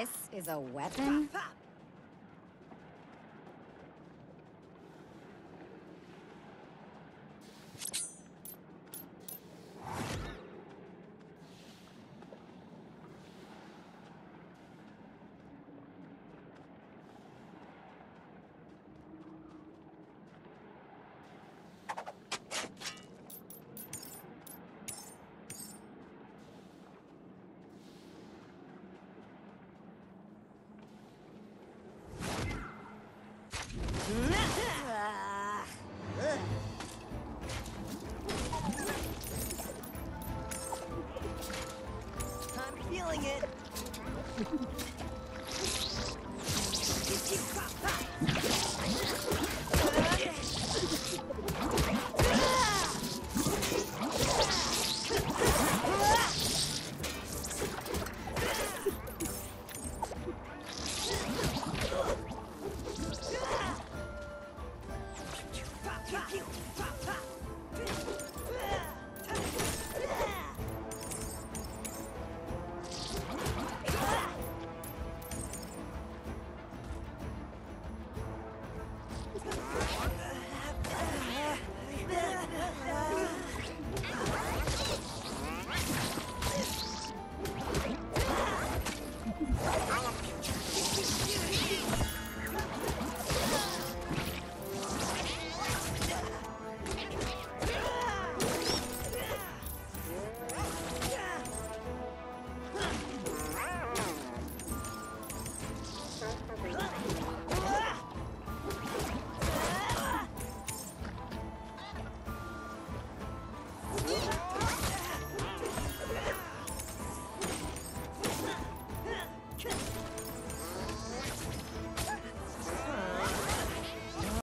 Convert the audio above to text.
This is a weapon? Feeling it. everything.